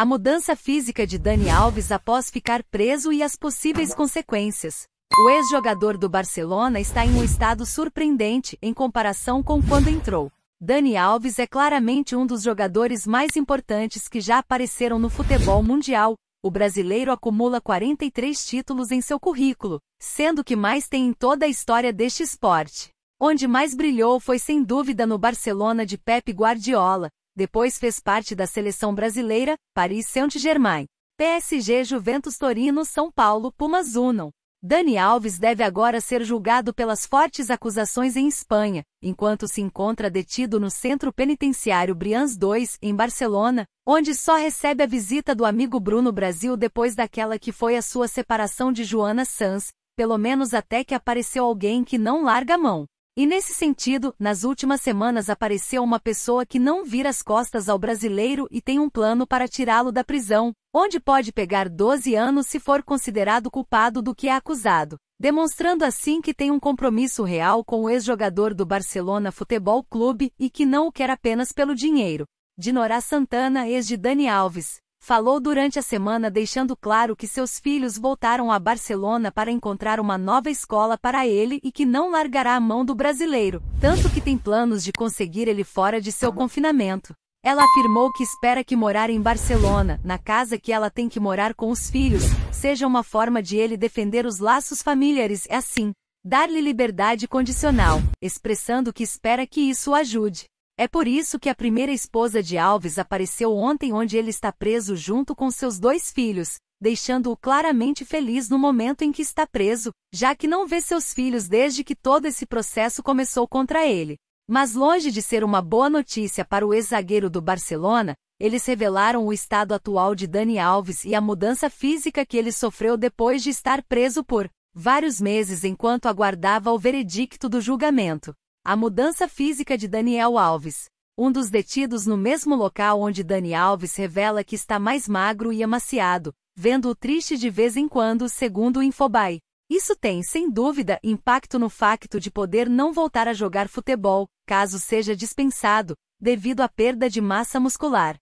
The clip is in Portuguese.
A mudança física de Dani Alves após ficar preso e as possíveis consequências. O ex-jogador do Barcelona está em um estado surpreendente em comparação com quando entrou. Dani Alves é claramente um dos jogadores mais importantes que já apareceram no futebol mundial. O brasileiro acumula 43 títulos em seu currículo, sendo que mais tem em toda a história deste esporte. Onde mais brilhou foi sem dúvida no Barcelona de Pep Guardiola, depois fez parte da seleção brasileira, Paris Saint-Germain, PSG Juventus Torino São Paulo Pumas Unam. Dani Alves deve agora ser julgado pelas fortes acusações em Espanha, enquanto se encontra detido no centro penitenciário Brians 2, em Barcelona, onde só recebe a visita do amigo Bruno Brasil depois daquela que foi a sua separação de Joana Sanz, pelo menos até que apareceu alguém que não larga a mão. E nesse sentido, nas últimas semanas apareceu uma pessoa que não vira as costas ao brasileiro e tem um plano para tirá-lo da prisão, onde pode pegar 12 anos se for considerado culpado do que é acusado, demonstrando assim que tem um compromisso real com o ex-jogador do Barcelona Futebol Clube e que não o quer apenas pelo dinheiro. Dinorá Santana, ex de Dani Alves, Falou durante a semana deixando claro que seus filhos voltaram a Barcelona para encontrar uma nova escola para ele e que não largará a mão do brasileiro, tanto que tem planos de conseguir ele fora de seu confinamento. Ela afirmou que espera que morar em Barcelona, na casa que ela tem que morar com os filhos, seja uma forma de ele defender os laços familiares e assim, dar-lhe liberdade condicional, expressando que espera que isso o ajude. É por isso que a primeira esposa de Alves apareceu ontem onde ele está preso junto com seus dois filhos, deixando-o claramente feliz no momento em que está preso, já que não vê seus filhos desde que todo esse processo começou contra ele. Mas longe de ser uma boa notícia para o ex-zagueiro do Barcelona, eles revelaram o estado atual de Dani Alves e a mudança física que ele sofreu depois de estar preso por vários meses enquanto aguardava o veredicto do julgamento. A mudança física de Daniel Alves. Um dos detidos no mesmo local onde Dani Alves revela que está mais magro e amaciado, vendo-o triste de vez em quando, segundo o Infobai. Isso tem, sem dúvida, impacto no facto de poder não voltar a jogar futebol, caso seja dispensado, devido à perda de massa muscular.